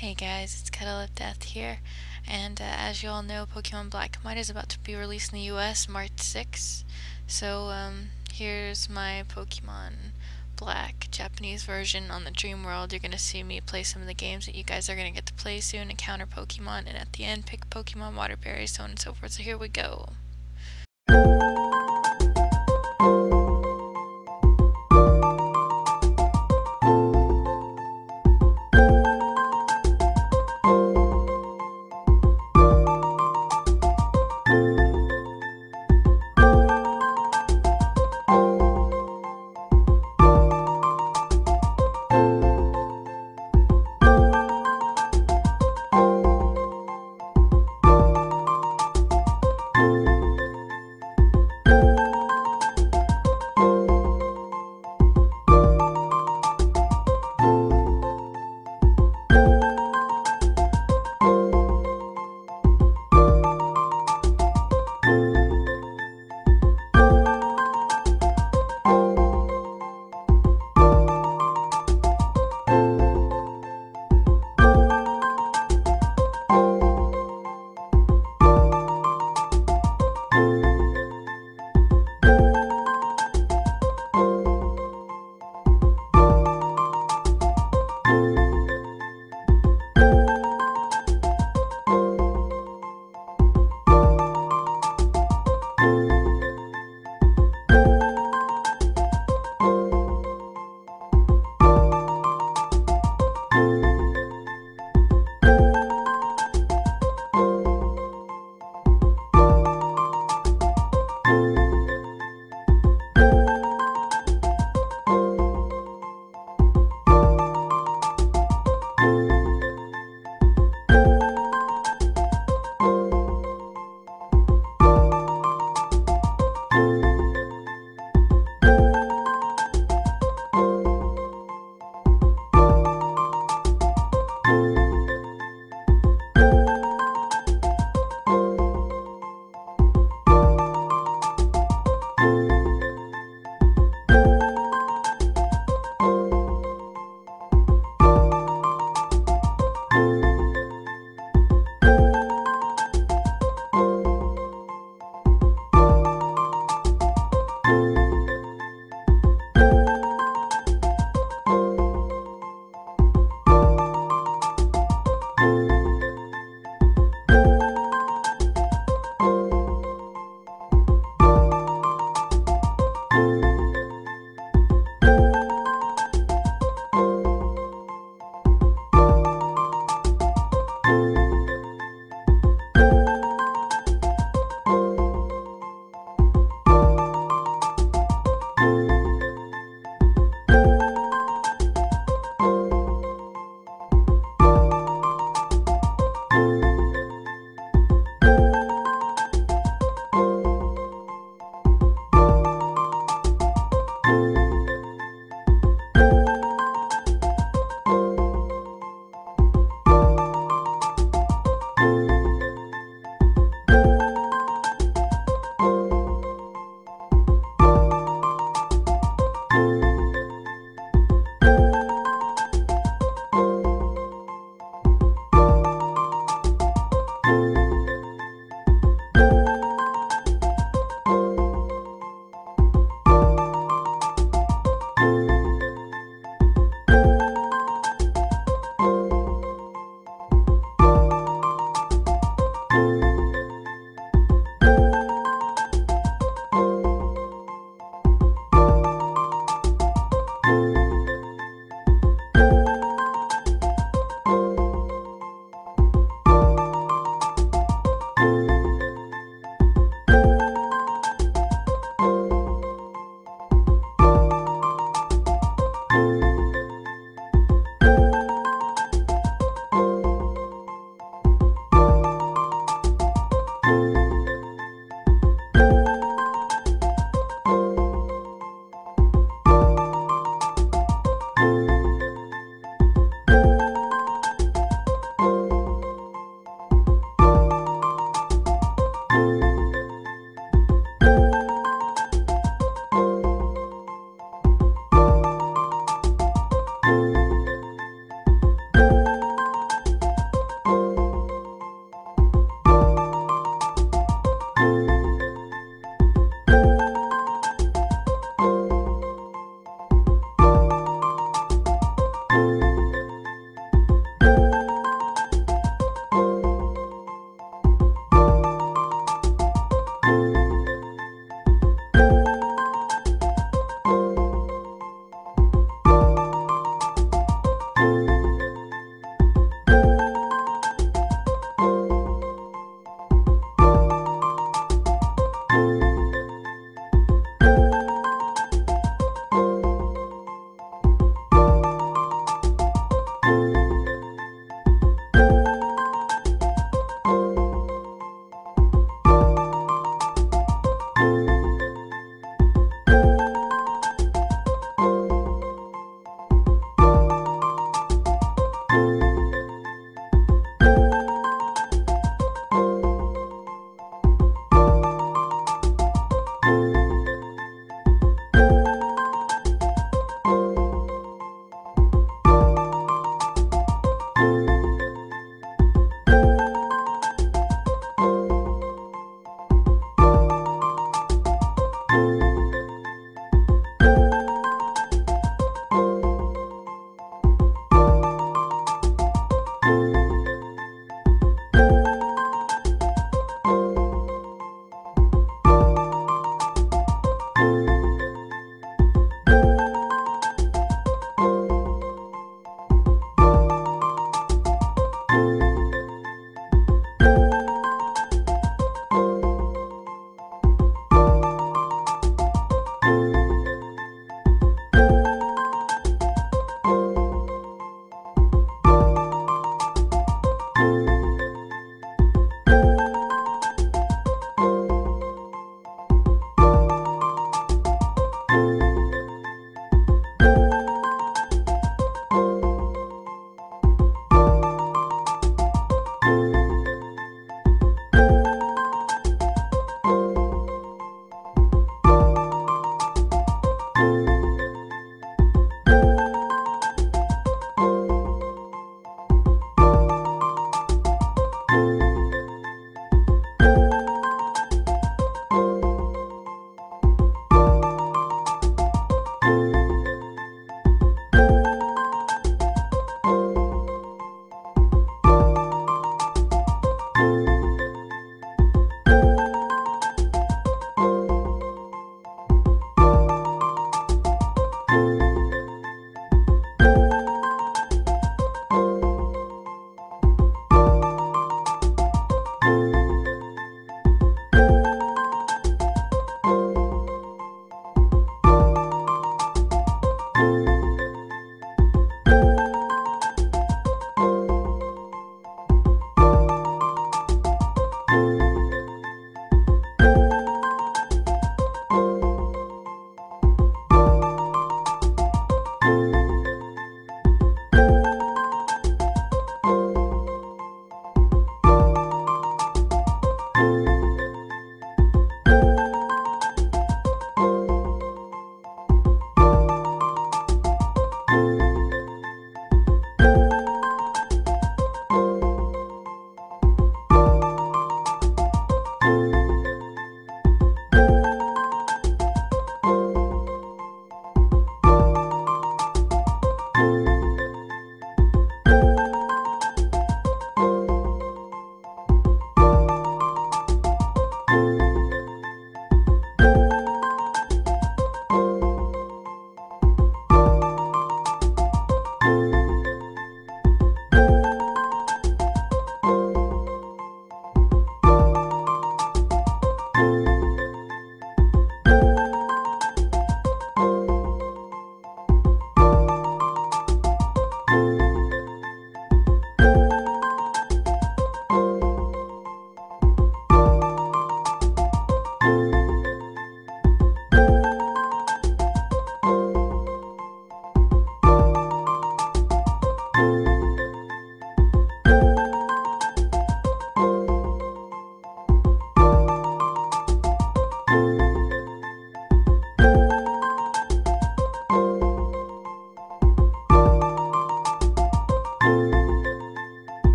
Hey guys, it's Cuddle of Death here, and uh, as you all know, Pokemon Black and White is about to be released in the US March 6th. So um, here's my Pokemon Black Japanese version on the Dream World. You're going to see me play some of the games that you guys are going to get to play soon, encounter Pokemon, and at the end pick Pokemon Water Berry, so on and so forth. So here we go.